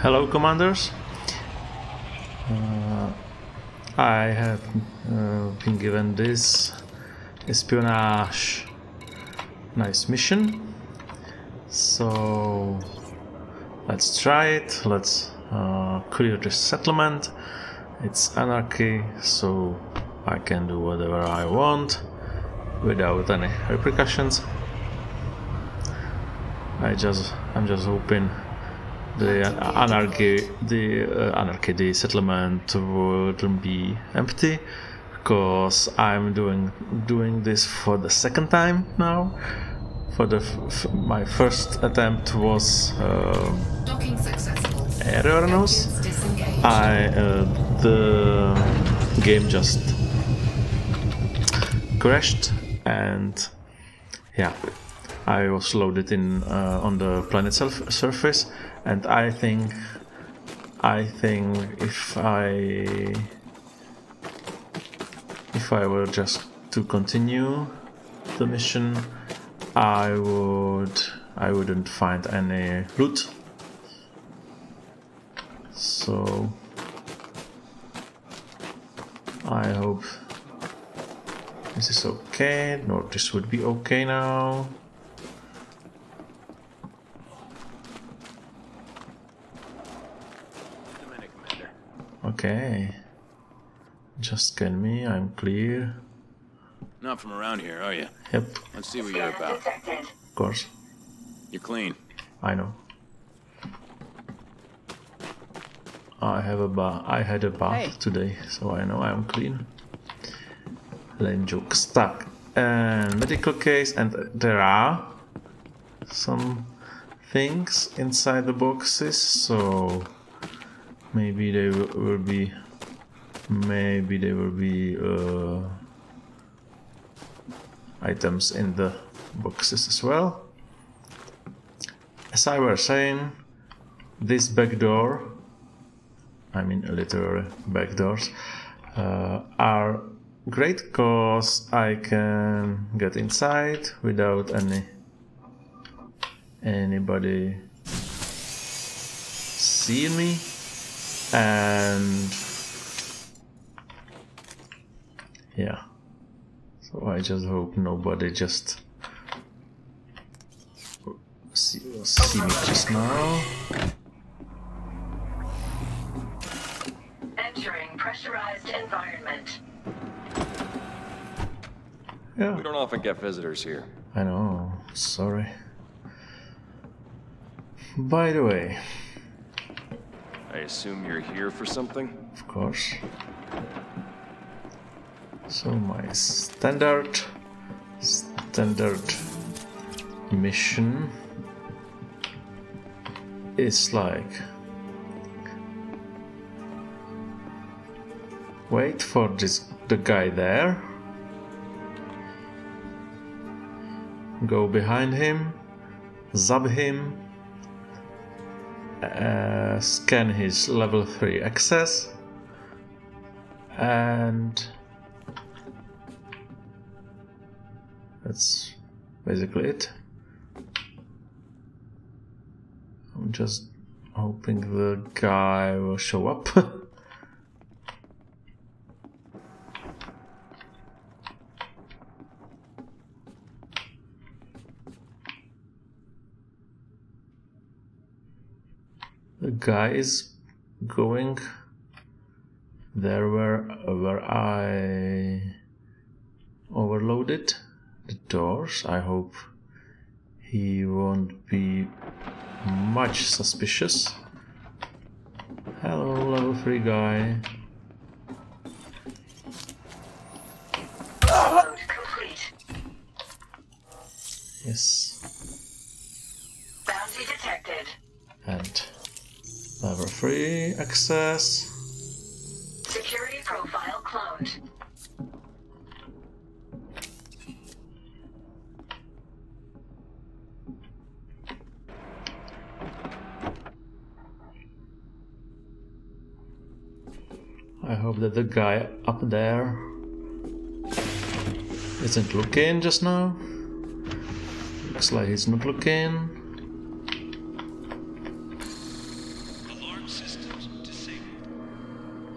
Hello, commanders. Uh, I have uh, been given this espionage nice mission. So let's try it. Let's uh, clear this settlement. It's anarchy, so I can do whatever I want without any repercussions. I just I'm just hoping the anarchy the uh, anarchy the settlement wouldn't be empty because I'm doing doing this for the second time now. For the my first attempt was uh, Erroneous. I uh, the game just crashed and yeah I was loaded in uh, on the planet surface and I think I think if I if I were just to continue the mission I would I wouldn't find any loot. So I hope this is okay, no this would be okay now Okay. Just scan me, I'm clear. Not from around here, are you? Yep. Let's see what you're about. Of course. You're clean. I know. I have a bath. I had a bath hey. today, so I know I'm clean. Lame joke stuck. And medical case, and there are some things inside the boxes, so maybe they will be maybe there will be uh, items in the boxes as well. As I was saying this back door I mean literally back doors uh, are great because I can get inside without any anybody seeing me and yeah. So I just hope nobody just see, see me just now. Entering pressurized environment. Yeah. We don't often get visitors here. I know. Sorry. By the way I assume you're here for something? Of course. So my standard standard mission is like wait for this the guy there go behind him zap him uh, scan his level 3 access and that's basically it. I'm just hoping the guy will show up. the guy is going there where where I overloaded the doors. I hope he won't be much suspicious. Hello, level 3 guy. Yes. Bounty detected. And Level 3 access. Security profile cloned. I hope that the guy up there isn't looking just now. Looks like he's not looking.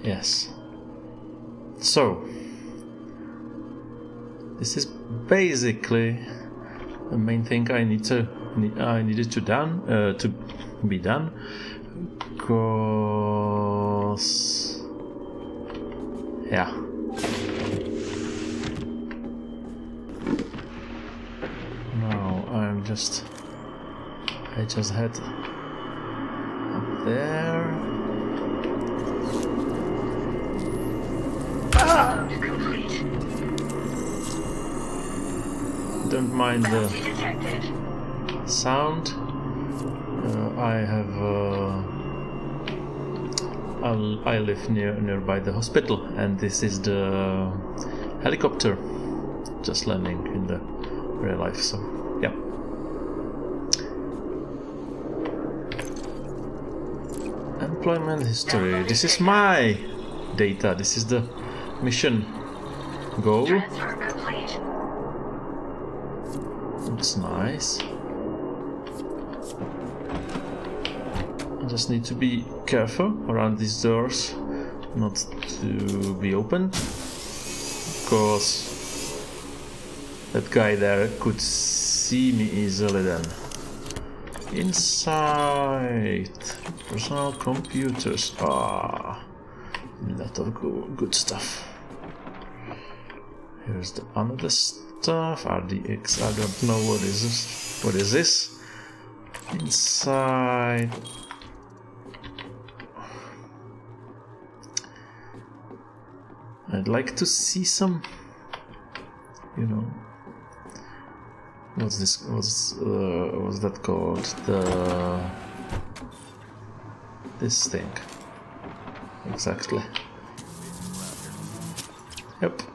Yes. So, this is basically the main thing I need to I needed to done uh, to be done. Because yeah. Now I'm just I just had up there don't mind the sound. Uh, I have. Uh, I live near nearby the hospital, and this is the helicopter just landing in the real life. So, yeah. Employment history. This is my data. This is the mission goal. Transfer complete. It's nice. I just need to be careful around these doors, not to be opened, because that guy there could see me easily then. Inside personal computers. Ah, lot of go- good stuff. Here's the another stuff. RDX. I don't know what is this. What is this? Inside. I'd like to see some. You know. What's this? What's uh, what's that called? The this thing. Exactly. Yep.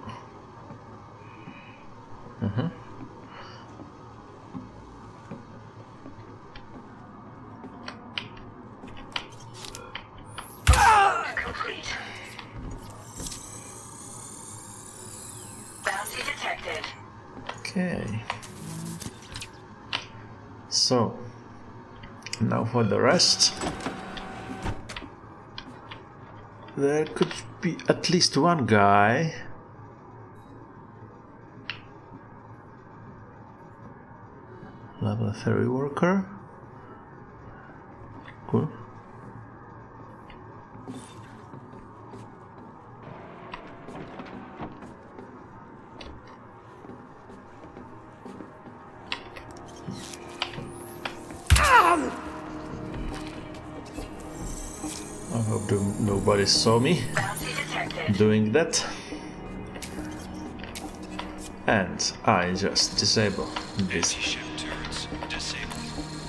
Detected. Okay. So, now for the rest. There could be at least one guy. Level 3 worker. Cool. I hope nobody saw me doing that. And I just disable this.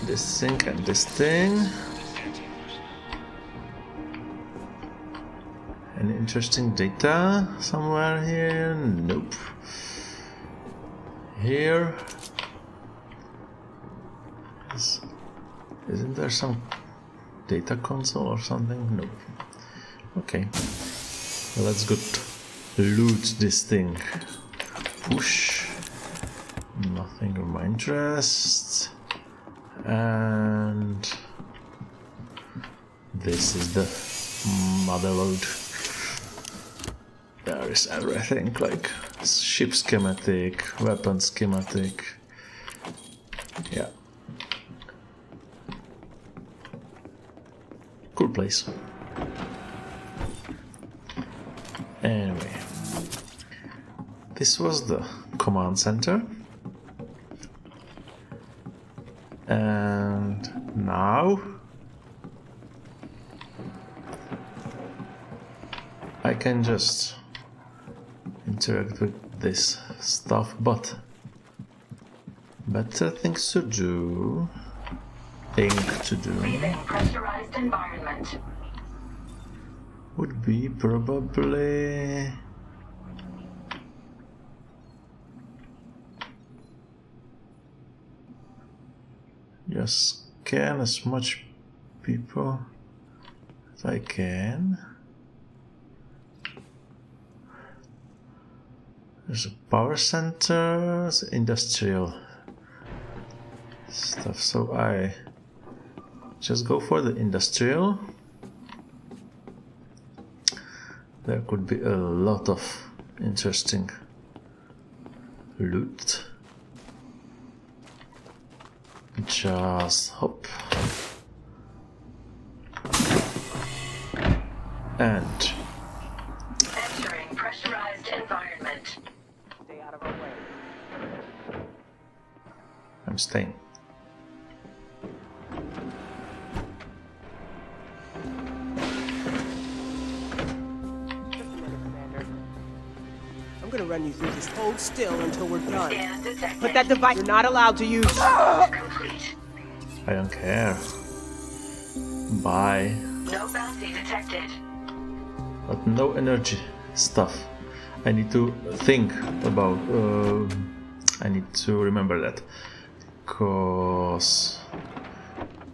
This thing and this thing. Any interesting data somewhere here? Nope. Here. Is, isn't there some data console or something? Nope. Okay. Let's go loot this thing. Push. Nothing of my interest. And this is the motherload. There is everything like ship schematic, weapon schematic. Yeah. Cool place. Anyway, this was the command center. And now I can just interact with this stuff, but better things to do. Thing to do. Leaving pressurized environment. would be probably just scan as much people as I can. There's a power center, industrial stuff, so I just go for the industrial. There could be a lot of interesting loot. Just hop. And Entering pressurized environment. Stay out of our way. I'm staying. I'm run you through this. Hold still until we're done. Put that device. You're not allowed to use. Complete. I don't care. Bye. No bounty detected. But no energy stuff. I need to think about. Uh, I need to remember that. Because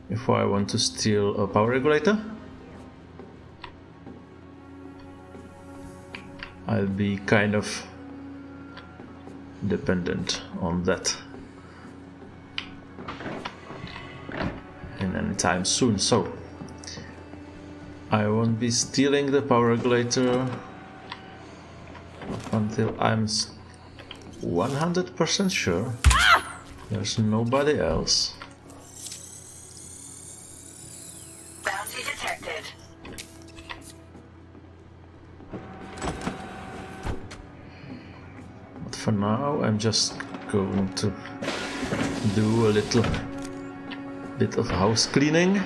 if I want to steal a power regulator, I'll be kind of dependent on that. in any time soon. So I won't be stealing the power regulator until I'm 100% sure there's nobody else. For now, I'm just going to do a little bit of house cleaning.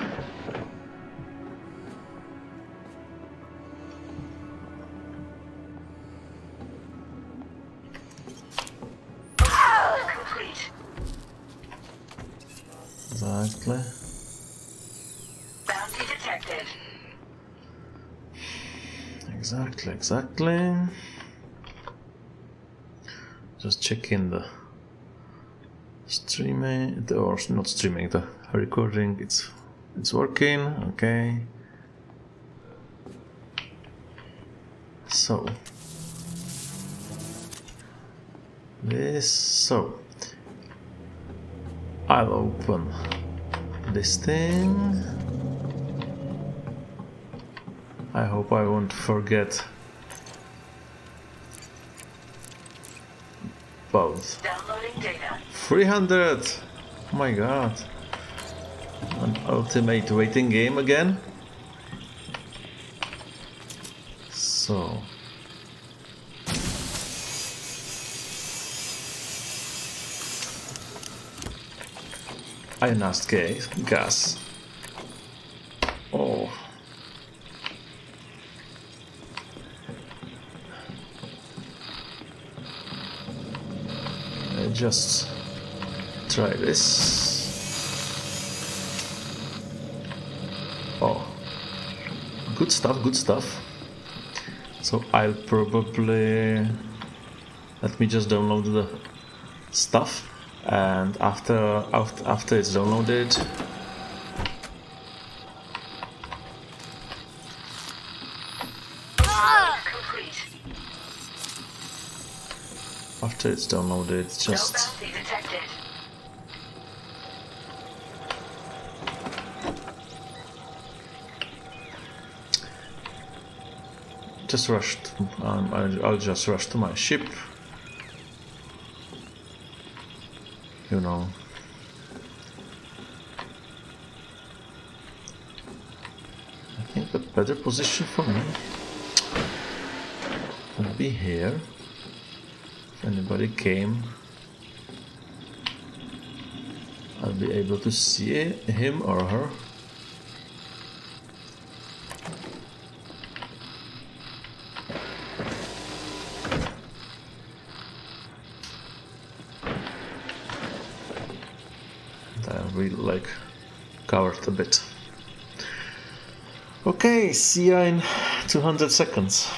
Exactly. Bounty detected. Exactly, exactly. Just checking the streaming, or not streaming, the recording. It's it's working. Okay. So this so I'll open this thing. I hope I won't forget both. Downloading data. 300! Oh my god. An ultimate waiting game again? So. Ionized gas. gas. Just try this. Oh, good stuff, good stuff. So I'll probably let me just download the stuff, and after after after it's downloaded, it's downloaded, No just just rushed. Um, I'll, I'll just rush to my ship. You know. I think the better position for me would be here. Anybody came, I'll be able to see him or her. we like covered a bit. Okay, see ya in 200 seconds.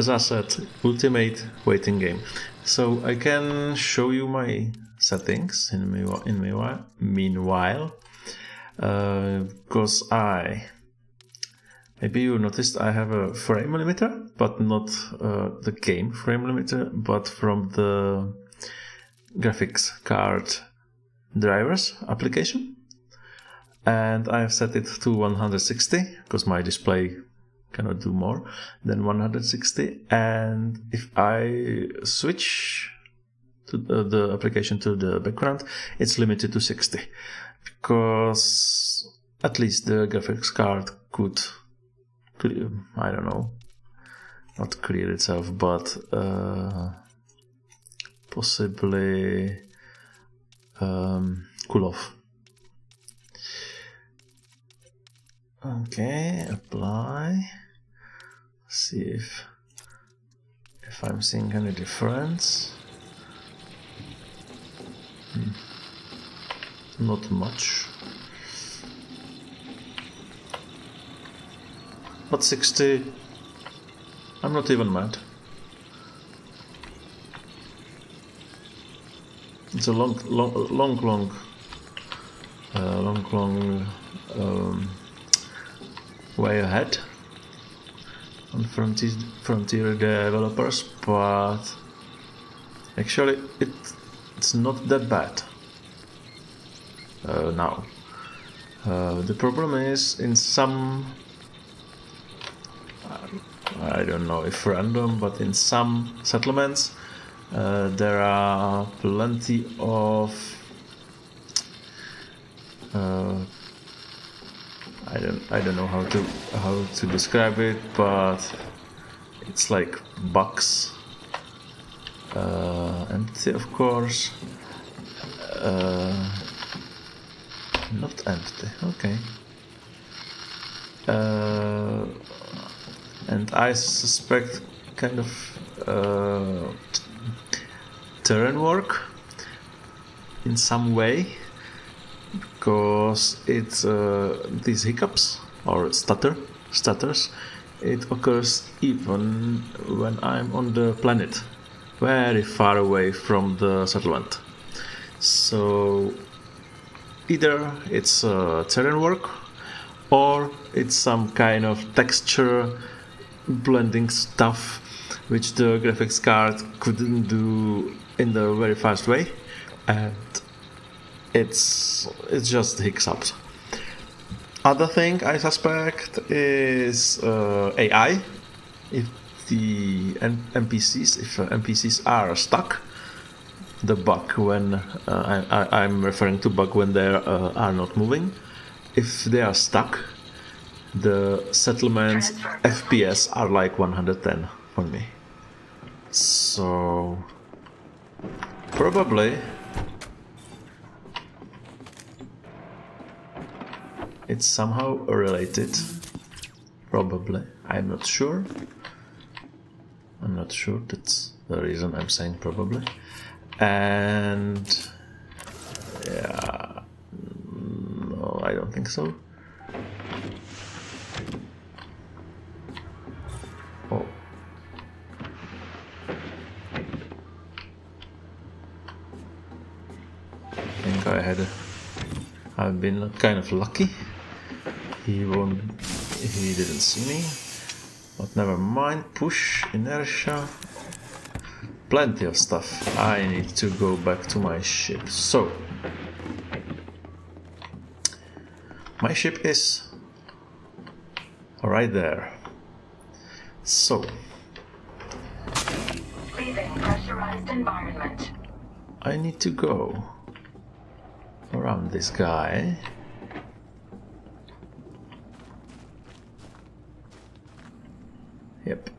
As I said, ultimate waiting game. So I can show you my settings in meanwhile, in meanwhile, meanwhile uh, because I maybe you noticed I have a frame limiter, but not uh, the game frame limiter, but from the graphics card drivers application and I've set it to 160 because my display cannot do more than 160. And if I switch to the, the application to the background, it's limited to 60 because at least the graphics card could, I don't know, not clear itself, but uh, possibly um, cool off. Okay, apply. See if if I'm seeing any difference. Hmm. Not much. But 60, I'm not even mad. It's a long, long, long, long, uh, long, long um, way ahead on Frontier, Frontier developers, but actually it, it's not that bad uh, now. Uh, the problem is in some I don't know if random, but in some settlements uh, there are plenty of uh, I don't I don't know how to how to describe it, but it's like bugs. Uh, empty, of course. Uh, not empty. Okay. Uh, and I suspect kind of uh, terrain work in some way because it's uh, these hiccups or stutter stutters it occurs even when I'm on the planet very far away from the settlement. So either it's uh, terrain work or it's some kind of texture blending stuff which the graphics card couldn't do in the very fast way. And it's it's just hiccups other thing i suspect is uh, ai if the npcs if uh, npcs are stuck the bug when uh, I, am referring to bug when they uh, are not moving. If they are stuck the settlements FPS are like 110 for me. So probably it's somehow related. Probably. I'm not sure. I'm not sure. That's the reason I'm saying probably. And yeah, mm, no, I don't think so. Oh I had a, I've been kind of lucky. He won't, he didn't see me. But never mind, push, inertia, plenty of stuff. I need to go back to my ship. So, my ship is right there. So, leaving pressurized environment. I need to go around this guy. Yep.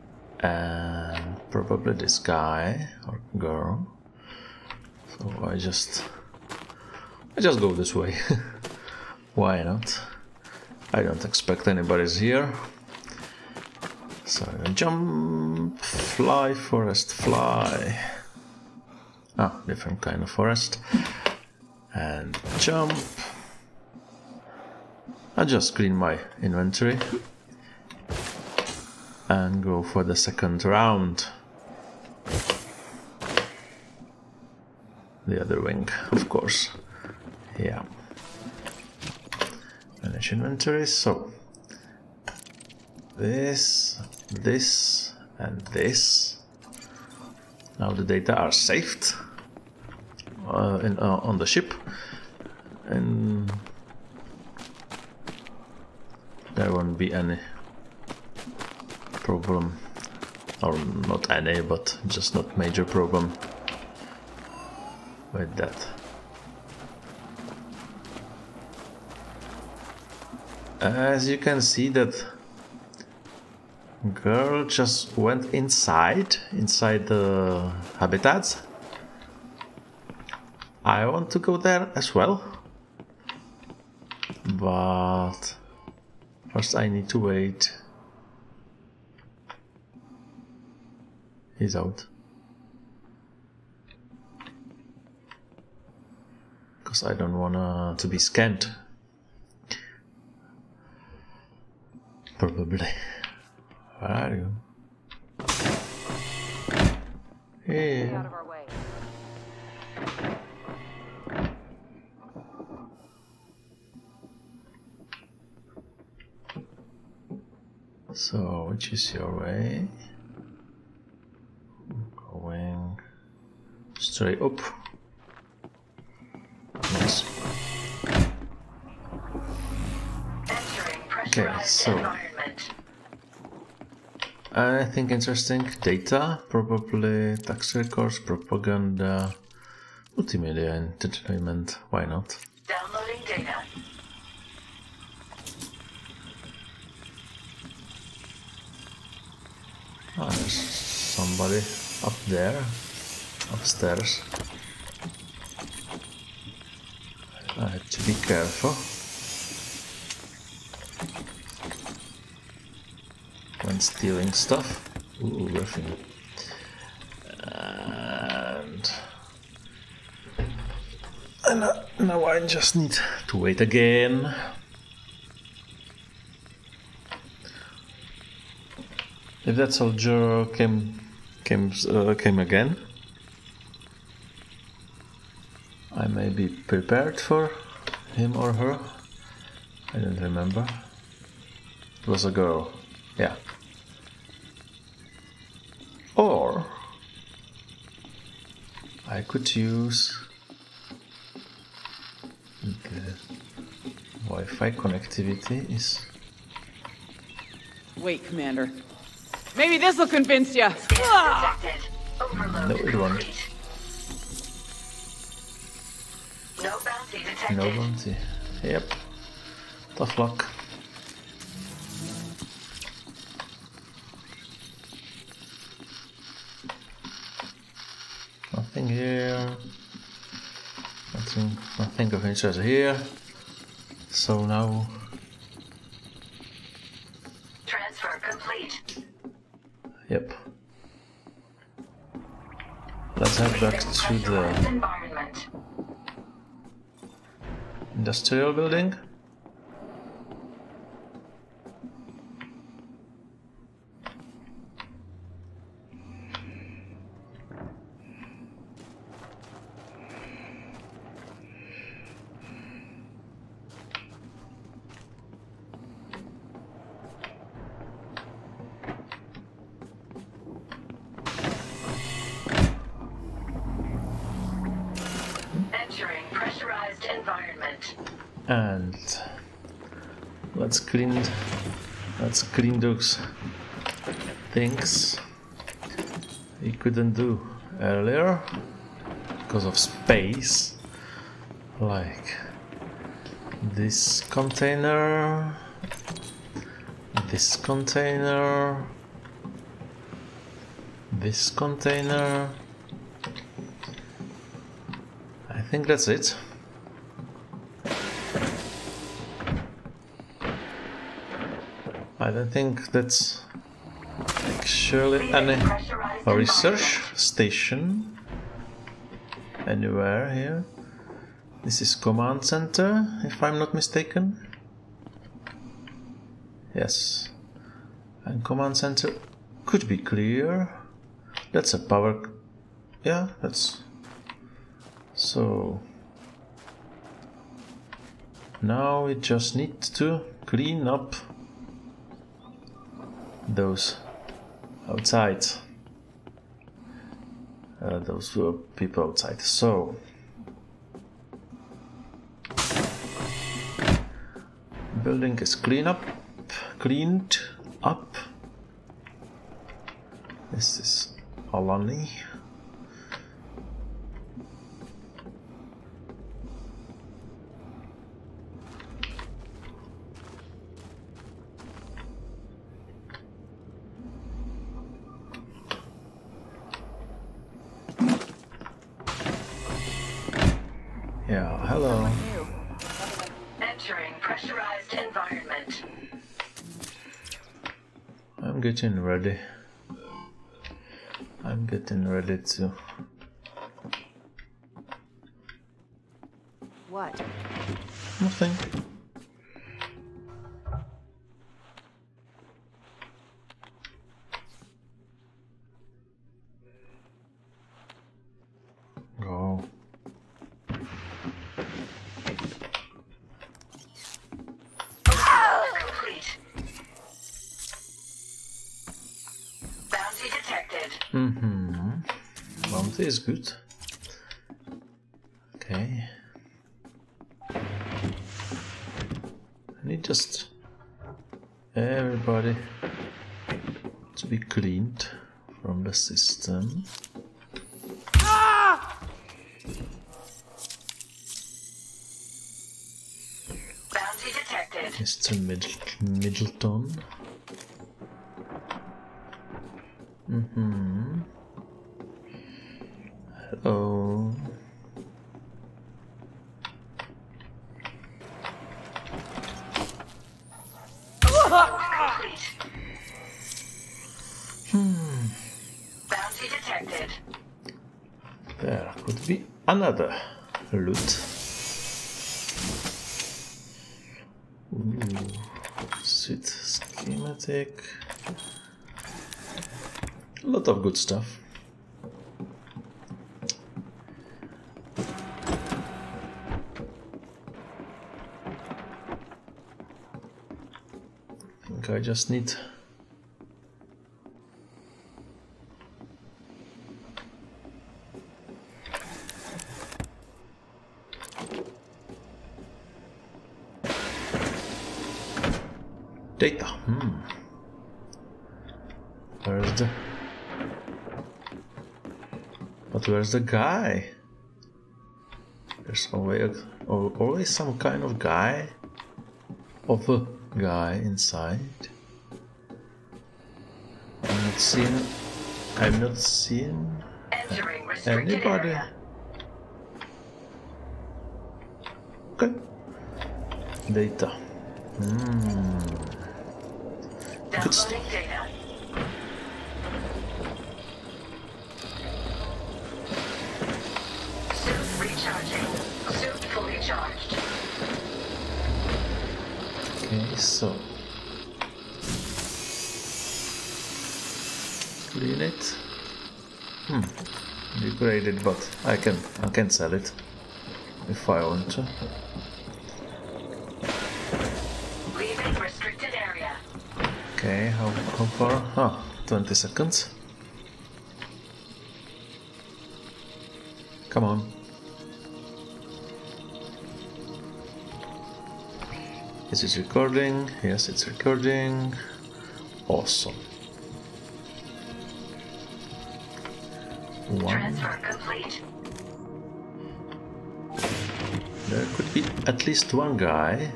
And probably this guy or girl. So I just I just go this way. Why not? I don't expect anybody's here. So jump, fly, forest, fly. Ah, different kind of forest and jump. I just clean my inventory and go for the second round. The other wing, of course. Yeah. Manage inventory. So this, this, and this. Now the data are saved uh, in, uh, on the ship and there won't be any problem. Or not any, but just not major problem with that. As you can see that girl just went inside, inside the habitats. I want to go there as well. But first I need to wait. He's out. Because I don't wanna to be scanned. Probably. Where are you? Hey. Out of our way. So, which is your way? Going straight up. Nice. Pressurized so- I think interesting data, probably tax records, propaganda, multimedia, entertainment. Why not? Downloading data. Ah, there's somebody up there, upstairs. I have to be careful. When stealing stuff. Ooh, roughing. And... And now- now I just need to wait again. If that soldier came came uh, came again, I may be prepared for him or her. I don't remember. It was a girl. Yeah. Or I could use the Wi-Fi connectivity is Wait, Commander. Maybe this will convince you. Scan detected. Overload No, it won't. No bounty. Yep. Tough luck. Nothing here. Nothing, nothing of interest here. So now, Transfer complete. yep. Let's head back to the industrial building. Entering pressurized environment. and let's clean clean those things we couldn't do earlier because of space like this container this container this container. I think that's it I think that's actually a research station anywhere here. This is command center, if I'm not mistaken. Yes. And command center could be clear. That's a power. Yeah, that's. So. Now we just need to clean up those outside. Uh, those were people outside. So. Building is clean up, cleaned up. This is Alani. Getting ready. I'm getting ready to. What? Nothing. Good. Okay. I need just everybody to be cleaned from the system. Ah! Bounty detected. Mr. Mid- Middleton. Mm-hmm. Hello. Complete. Bounty detected. There could be another loot. Ooh, schematic. A lot of good stuff. I think I just need data. Hmm. Where's the but where's the guy? There's always, always some kind of guy of a guy inside. I'm not seeing. I'm not seeing anybody. Okay. Data. Hmm. Downloading data. So clean it. Hmm, degraded, but I can I can sell it if I want to. Leaving restricted area. Okay, how how far? Ah, 20 seconds. Come on. Is it recording? Yes, it's recording. Awesome. One. Transfer complete. There could be at least one guy.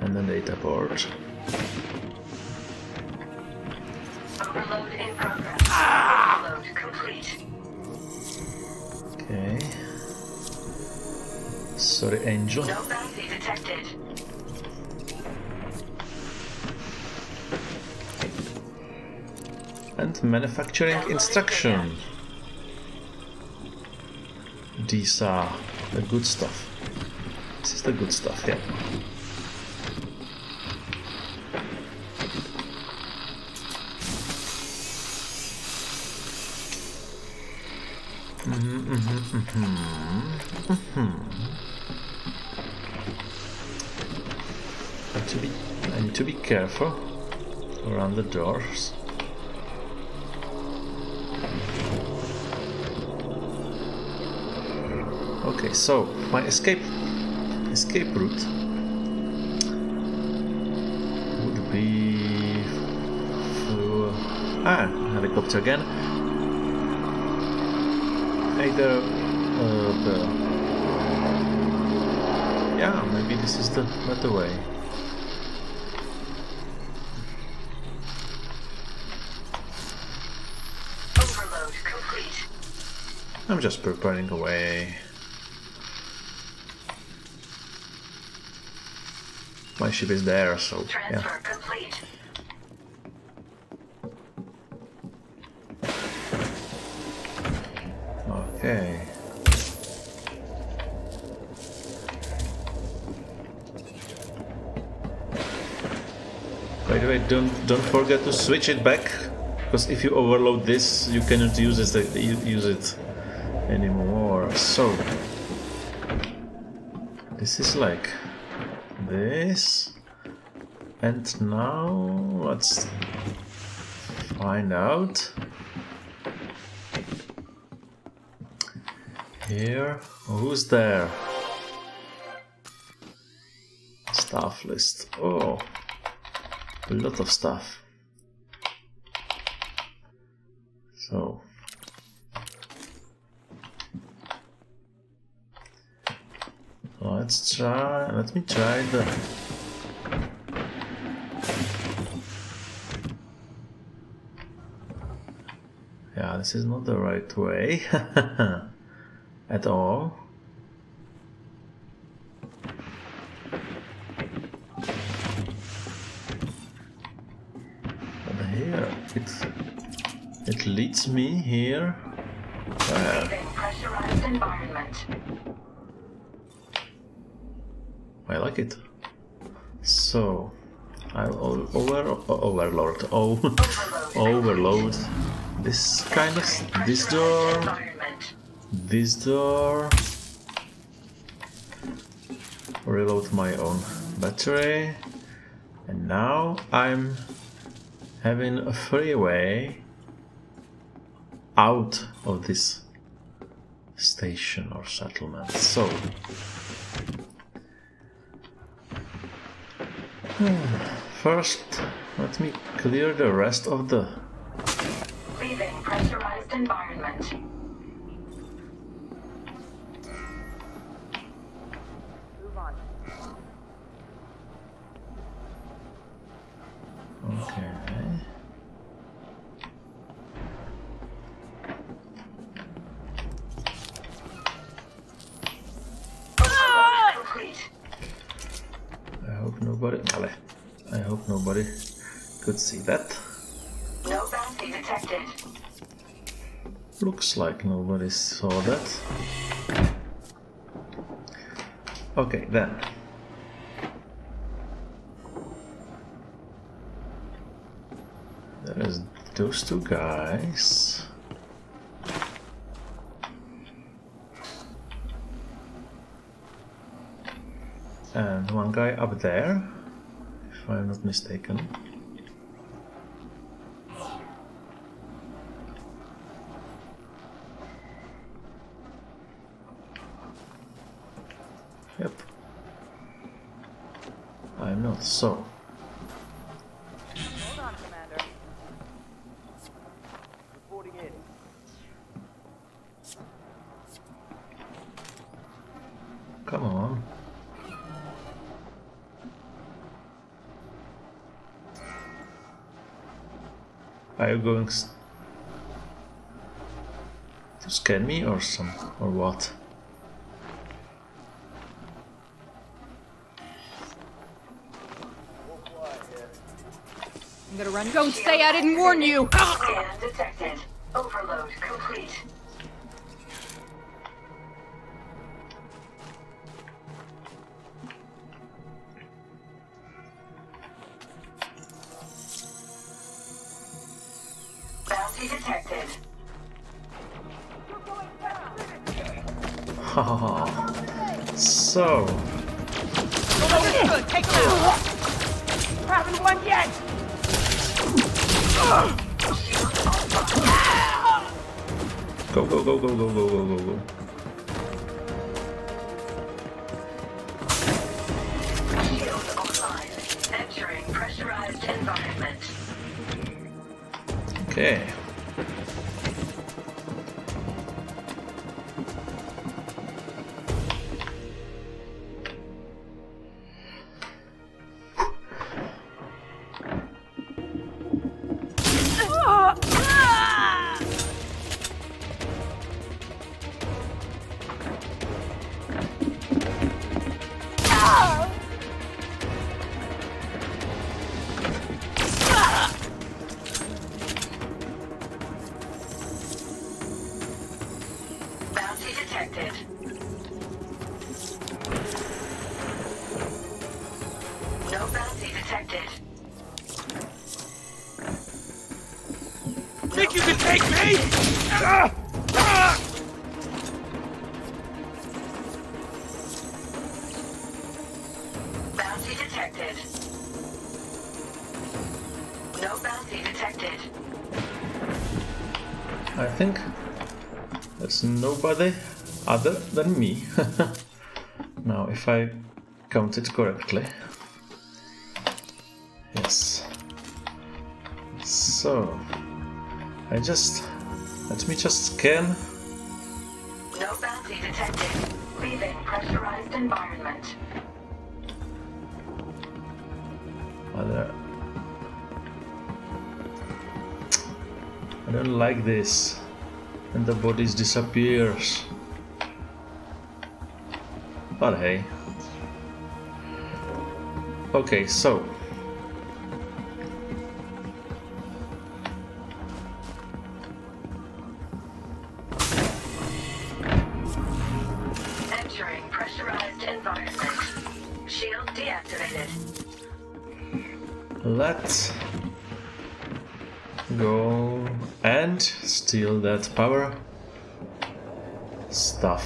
And a data board. Sorry, Angel. No bounty detected. And manufacturing instruction. These are the good stuff. This is the good stuff, yeah. Careful around the doors. Okay, so my escape escape route would be Ah, helicopter again. Hey there. Uh, the... Yeah, maybe this is the better way. I'm just preparing away. My ship is there, so yeah. Complete. Okay. By the way, don't don't forget to switch it back, because if you overload this, you cannot use it use it anymore. So this is like this, and now let's find out. Here, who's there? Staff list. Oh, a lot of stuff. So, let's try. Let me try the. Yeah, this is not the right way. at all. But here it it leads me here. Where? I like it. So I'll over overload. Oh overload. This kind of this door. This door. Reload my own battery. And now I'm having a freeway out of this station or settlement. So first let me clear the rest of the Leaving pressurized environment. See that No bounty detected. Looks like nobody saw that. Okay, then. There is those two guys. And one guy up there, if I'm not mistaken. Yep. I'm not so. Hold on, Commander. Reporting in. Come on. Are you going to scan me or some or what? Gonna run. Don't say I didn't warn you! Scan detected. Overload complete. Nobody other than me. now, if I counted correctly. Yes. So, I just. Let me just scan. No bounty detected. Leaving pressurized environment. Other. I don't like this. The bodies disappears. But hey. Okay, so that power stuff.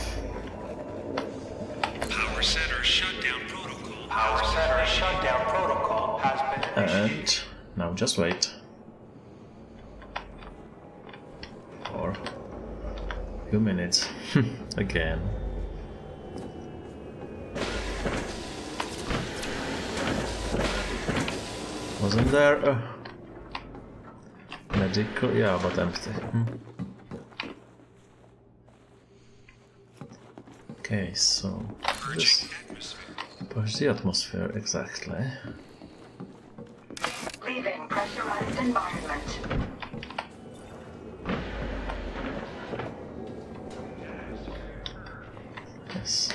Power center shutdown protocol. Power center shutdown protocol has been And now just wait. For a few minutes. Again. Wasn't there a medical? Yeah, but empty. Hmm. Okay, so this purge the atmosphere exactly. Leaving pressurized environment. Yes.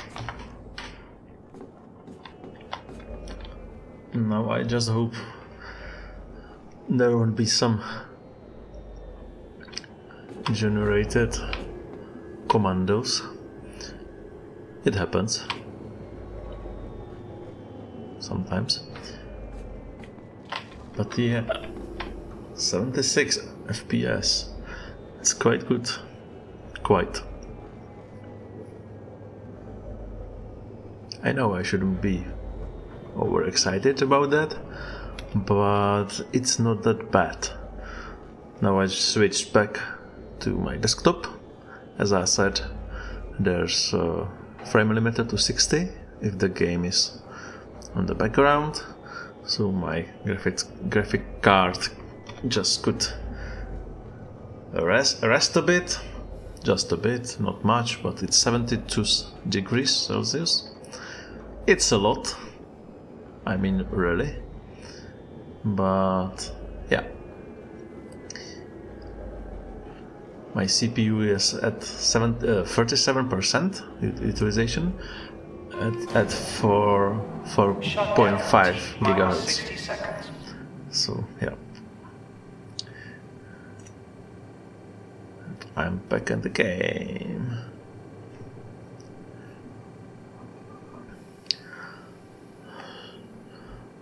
Now I just hope there won't be some generated commandos. It happens. Sometimes. But yeah, uh, 76 FPS. It's quite good. Quite. I know I shouldn't be overexcited about that, but it's not that bad. Now I switched back to my desktop. As I said, there's a frame limiter to 60 if the game is on the background, so my graphics graphic card just could rest, rest a bit, just a bit, not much, but it's 72 degrees Celsius. It's a lot. I mean, really. But yeah. My CPU is at uh, 37% ut- utilization at, at 4, 4.5 gigahertz. So yeah. I'm back in the game.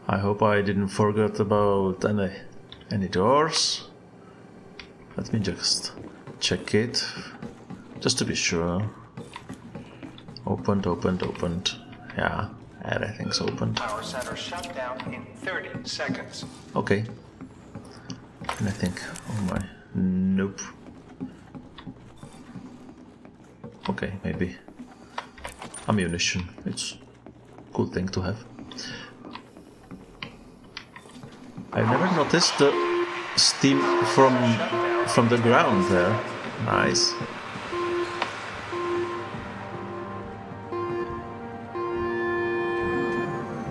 I hope I didn't forget about any any doors. Let me just check it, just to be sure. Opened, opened, opened. Yeah, everything's opened. Power center shut down in 30 seconds. Okay. And I think, oh my, nope. Okay, maybe. Ammunition, it's a cool thing to have. I've never noticed the steam from from the ground there. Nice.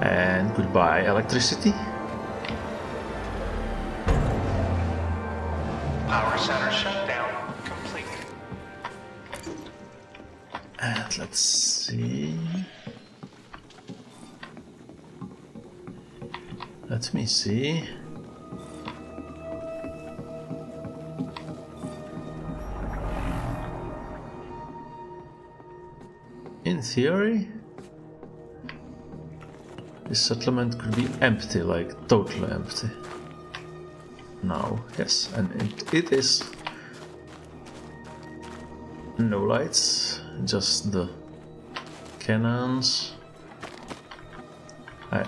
And goodbye electricity. Power center shutdown complete. And let's see. Let me see. Theory, this settlement could be empty, like totally empty. Now, yes, and it, it is. No lights, just the cannons. I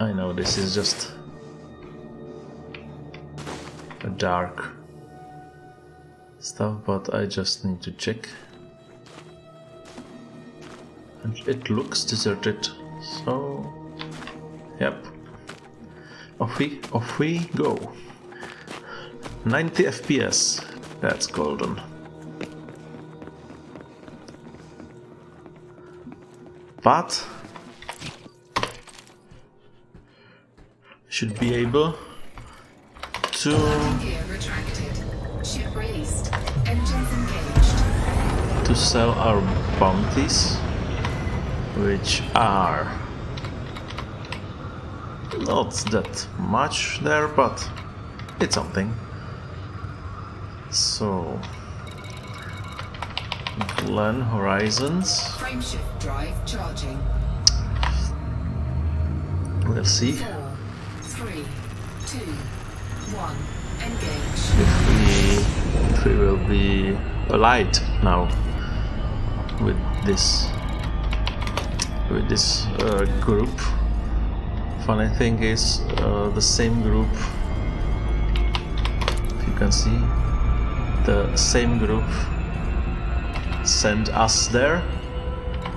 I know this is just a dark stuff, but I just need to check. And it looks deserted, so yep. Off we off we go. 90 FPS. That's golden. But should be able to Ship released. Engines engaged. to sell our bounties, which are not that much there, but it's something. So, Glen Horizons, Frameshift drive charging. we'll see Four, three, two, one. Engage. if we, if we will be allied now with this with this uh, group. Funny thing is, uh, the same group. If you can see, the same group sent us there,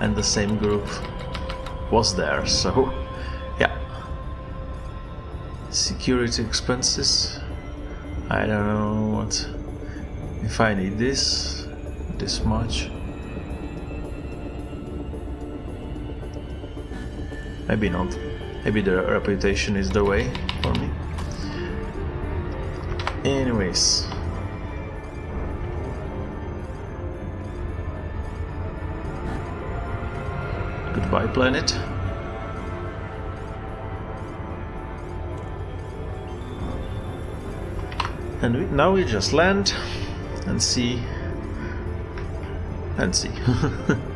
and the same group was there. So, yeah. Security expenses. I don't know what if I need this this much. Maybe not. Maybe the reputation is the way for me. Anyways. Goodbye, planet. And we, now we just land and see and see.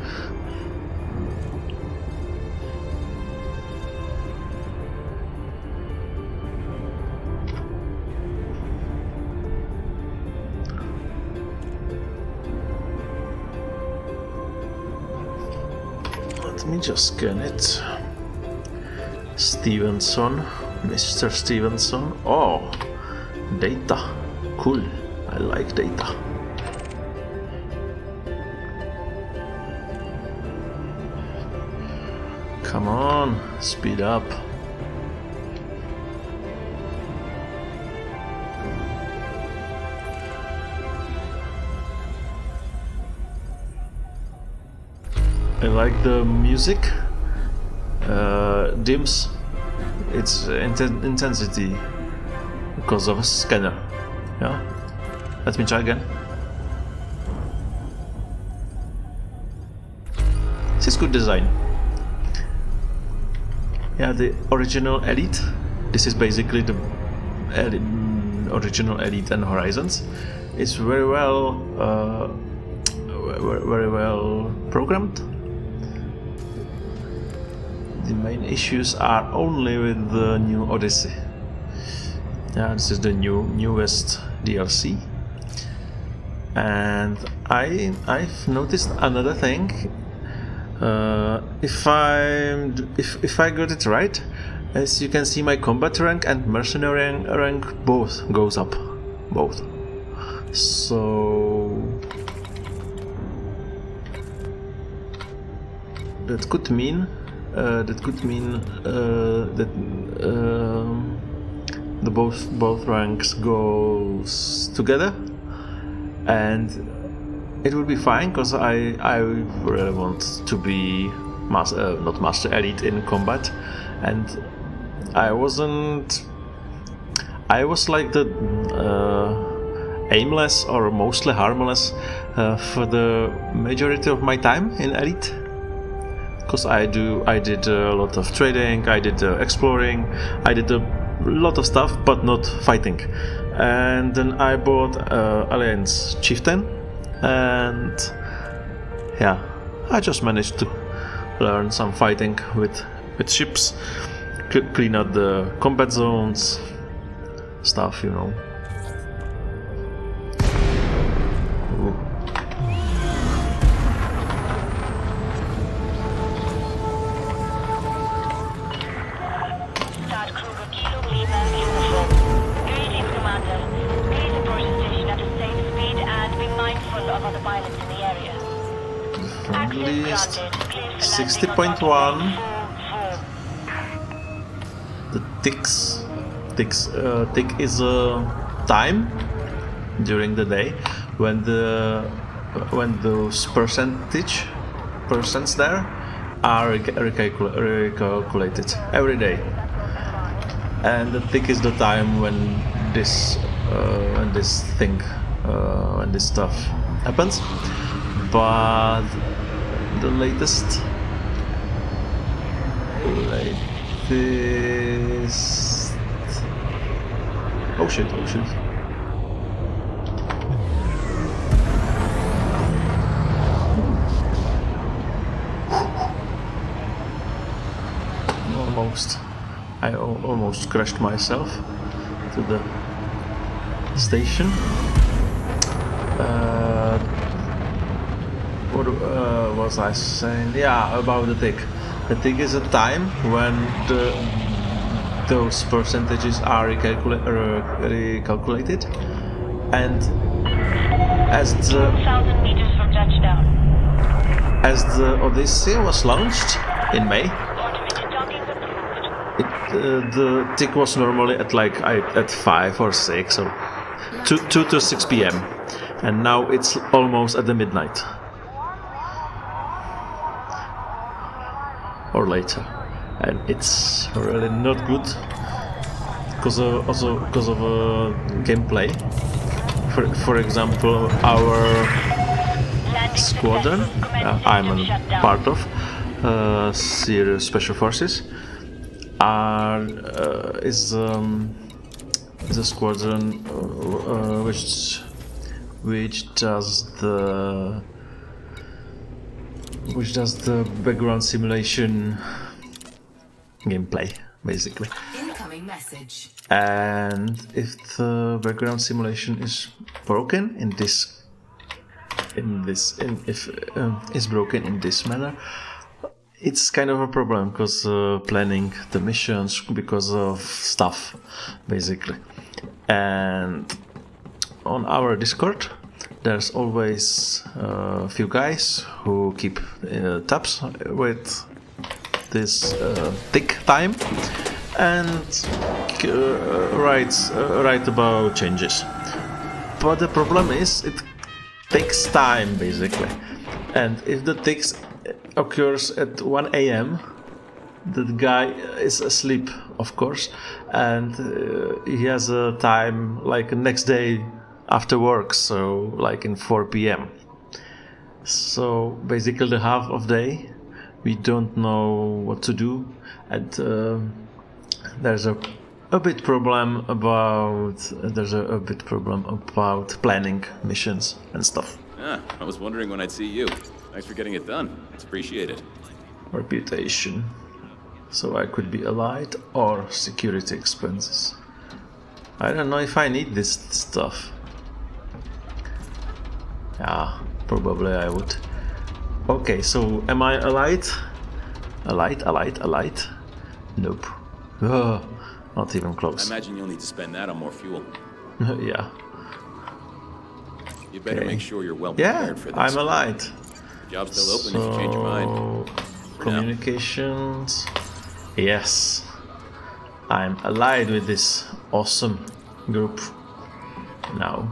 just scan it. Stevenson, Mr. Stevenson. Oh, data. Cool. I like data. Come on, speed up. Like the music. Uh, dims its inten- intensity because of a scanner. Yeah. Let me try again. This is good design. Yeah, the original Elite. This is basically the original Elite and Horizons. It's very well, uh, very well programmed. The main issues are only with the new Odyssey. Yeah, this is the new newest DLC. And I I've noticed another thing. Uh, if I if if I got it right, as you can see, my combat rank and mercenary rank, both goes up, both. So that could mean that could mean uh, that um the both both ranks goes together, and it will be fine because I I really want to be uh, not master elite in combat, and I wasn't. I was like the uh, aimless or mostly harmless uh, for the majority of my time in elite because I do I did a lot of trading, I did uh, exploring, I did a lot of stuff, but not fighting. And then I bought uh, Alliance Chieftain, and yeah, I just managed to learn some fighting with with ships, clean out the combat zones, stuff, you know. 20.1 the ticks ticks uh, tick is a time during the day when the when those percentage percent's there are recalcul recalculated every day. And the tick is the time when this uh, when this thing uh, when this stuff happens. But the latest latest oh shit. Oh shit. Almost. I almost crashed myself to the station. Uh, what uh, was I saying? Yeah, about the tick. The think it's a time when the those percentages are recalcula- uh, recalculated, and as the 2,000 meters from touchdown. as the Odyssey was launched in May, Automated dockings approved. it, uh, the tick was normally at like at five or six or two, two to six p.m. and now it's almost at the midnight later, and it's really not good because of, also because of uh, gameplay. For, for example, our squadron uh, I'm a part of uh, Special Forces are uh, is um, is a squadron uh, uh, which which does the which does the background simulation gameplay basically Incoming message. and if the background simulation is broken in this in this in if um, is broken in this manner it's kind of a problem because uh, planning the missions because of stuff basically and on our discord there's always a few guys who keep uh, tabs with this uh, tick time and uh, uh, write about changes. But the problem is it takes time basically, and if the tick occurs at 1 a.m., the guy is asleep, of course, and uh, he has a time like next day after work, so like in 4 p.m. So basically, the half of day we don't know what to do, and uh, there's a a bit problem about there's a, a bit problem about planning missions and stuff. Ah, I was wondering when I'd see you. Thanks for getting it done. It's appreciated. Reputation. So I could be allied or security expenses. I don't know if I need this stuff. Yeah, probably I would. Okay, so am I allied? Allied, allied, allied? Nope. Ugh, not even close. I imagine you'll need to spend that on more fuel. yeah. You better Okay. make sure you're well Yeah, prepared for this. I'm allied. Job's still open if you change your mind. So, For now. communications. Yes. I'm allied with this awesome group now.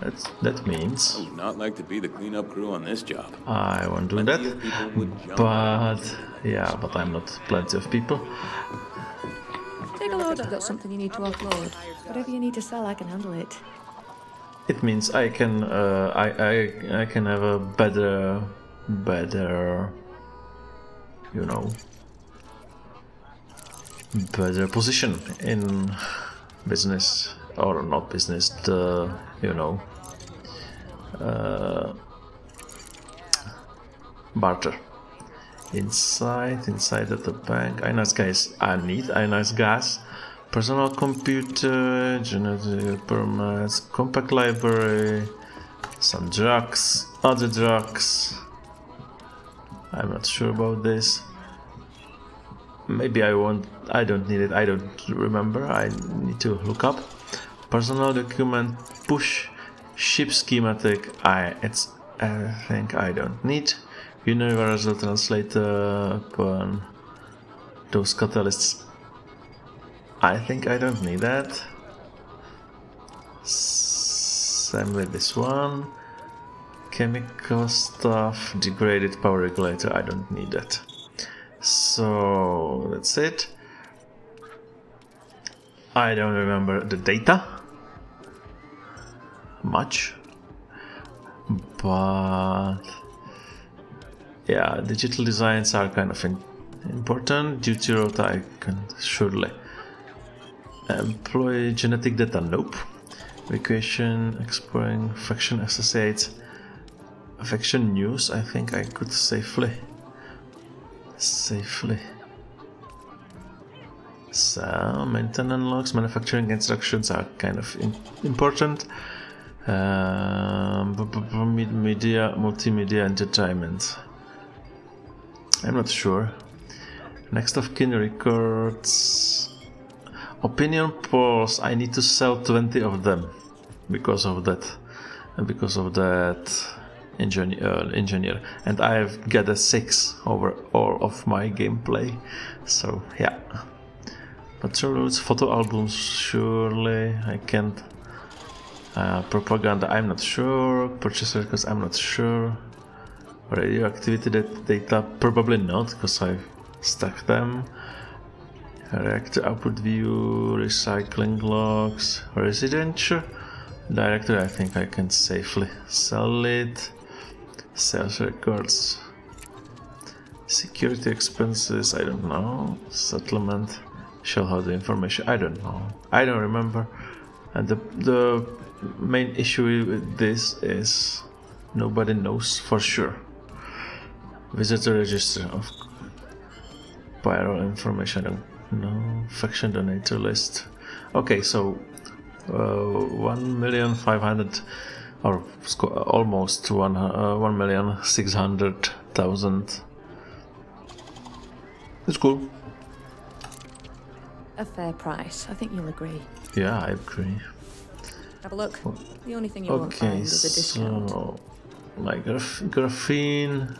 That's, that means I would not like to be the cleanup crew on this job. I won't do that. Plenty of people would jump But yeah, but I'm not plenty of people. Take a load. I've got something you need to offload. Whatever you need to sell, I can handle it. It means I can uh, I, I I can have a better better you know better position in business or not business the you know uh, barter. Inside inside of the bank I nice guys I need nice gas personal computer genetic permits compact library some drugs other drugs. I'm not sure about this. Maybe I won't I don't need it I don't remember I need to look up personal document push ship schematic I it's I think I don't need. Universal translator upon those catalysts I think I don't need that. Same with this one. Chemical stuff degraded power regulator I don't need that. So that's it. I don't remember the data much but yeah digital designs are kind of important duty rota I can surely. Employ genetic data nope. Evacuation exploring faction associates faction news I think I could safely safely. So maintenance logs manufacturing instructions are kind of important um, media multimedia entertainment. I'm not sure. Next of kin records. Opinion polls. I need to sell 20 of them because of that and because of that engineer, uh, engineer. And I've got a 6 over all of my gameplay. So yeah. Materials photo albums surely. I can't uh, propaganda I'm not sure. Purchase records I'm not sure. Radioactivity data probably not because I've stuck them. Reactor output view recycling logs residential. Directory I think I can safely sell it. Sales records. Security expenses I don't know. Settlement shall have the information I don't know. I don't remember. And the, the main issue with this is nobody knows for sure. Visitor register of pyro information no faction donator list. Okay so uh, 1 million 500 or almost 1, uh, 1 million 600 thousand. It's cool. A fair price. I think you'll agree. yeah I agree Have a look. The only thing you won't find okay is a discount. so my graph graphene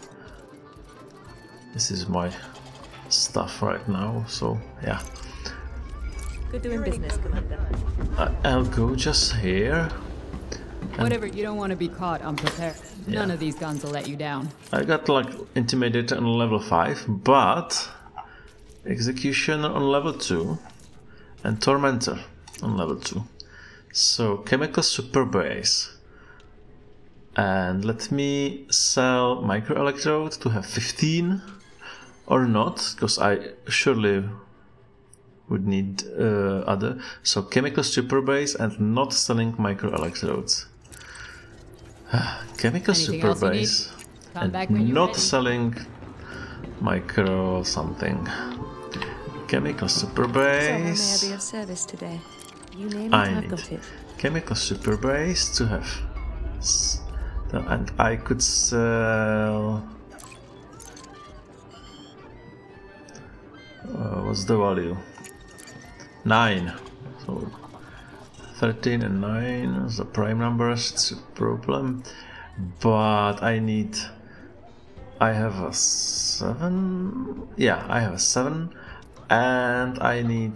this is my stuff right now so yeah Good doing business, Commander. I- uh, I'll go just here Whatever, you don't want to be caught unprepared. None Yeah. of these guns will let you down. I got like intimidator on level 5 but executioner on level 2 and tormentor on level 2 so chemical super base and let me sell microelectrode to have 15 or not because I surely would need uh, other so chemical super base and not selling microelectrodes chemical Anything super else you need? base and back when you're not ready. selling micro something chemical super So how may I base be of service today? You name it, I need it. chemical super base to have and I could sell uh, what's the value 9 so 13 and 9 is the prime numbers it's a problem but I need I have a 7 yeah I have a 7 and I need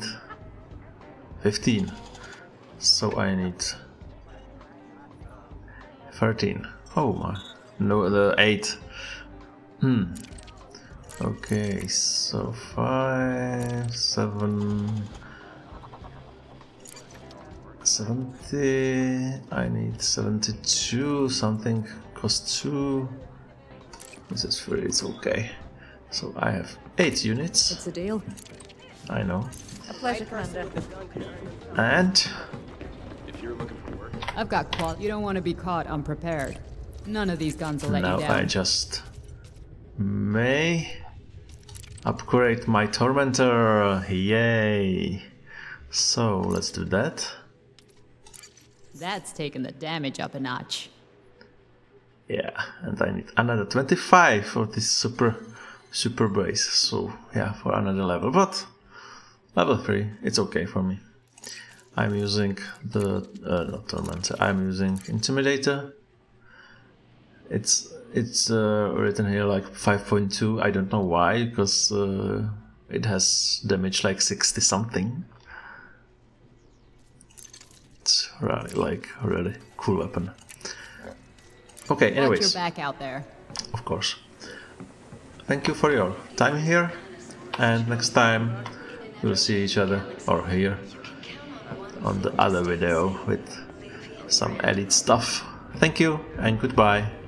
15. So I need 13. Oh my. No, the 8. Hmm. Okay, so 5, 7, 70. I need 72. Something costs 2. This is free, it's okay. So I have 8 units. It's a deal. I know. A pleasure, Commander. And you're looking for work, I've got qual. You don't want to be caught unprepared. None of these guns will let now you down. I just may upgrade my Tormentor. Yay! So let's do that. That's taking the damage up a notch. Yeah, and I need another 25 for this super super base. So yeah, for another level. But level 3, it's okay for me. I'm using the uh, not tormentor. I'm using intimidator. It's it's uh, written here like 5.2. I don't know why because uh, it has damage like 60 something. It's really like a really cool weapon. Okay, Watch anyways, your back out there. of course. Thank you for your time here, and next time we'll see each other or here on the other video with some edit stuff. Thank you and goodbye.